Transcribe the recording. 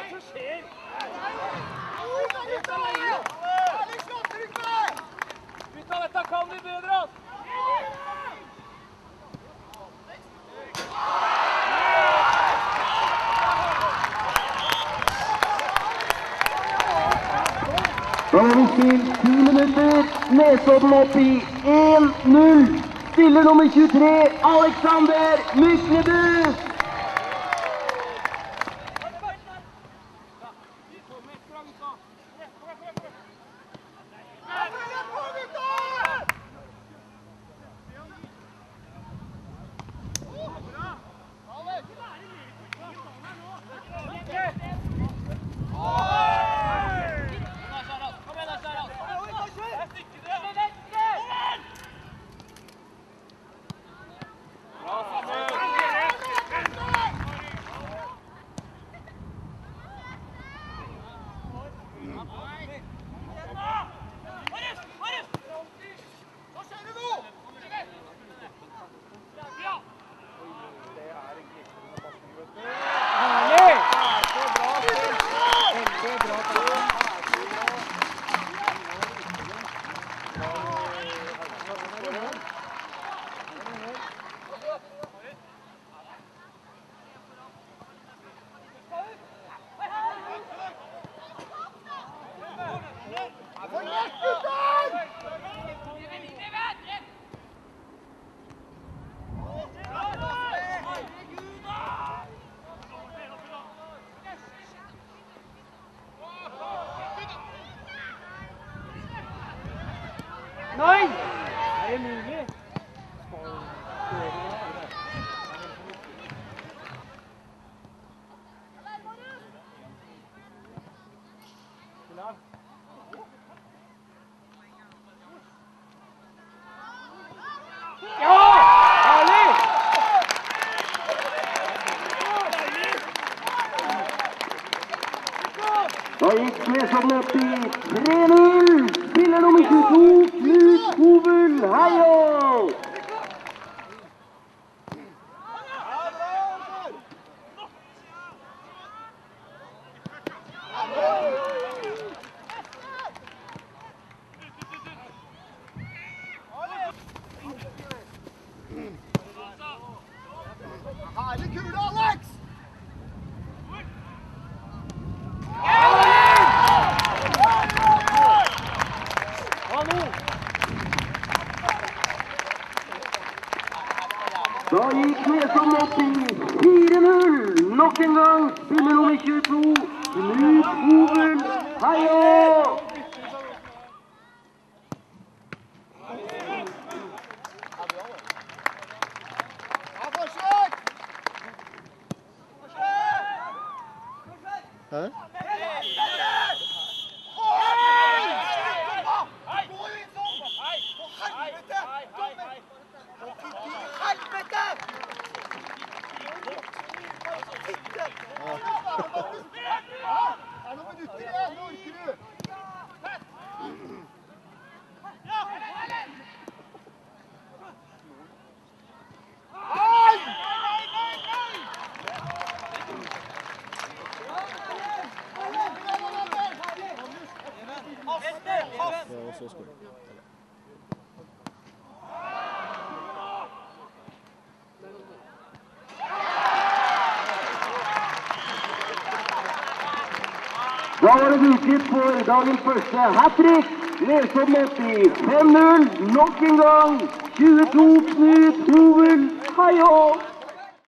Da er vi til ti minutter. Nesodden opp i 1-0. Stille nummer 23, Alexander Myklebust. Nei! Er det mulig? Da gikk opp i 3-0. Spiller nummer Da gikk Nesodden opp i 4-0. Nok en gang spiller nummer 22, Knut. Ja, forsøk! Hæ? Og så skal Da var det duket for dagens første hat trick. Nesodden opp i 5-0. Nok en gang 22 Knut Hovul Heiå.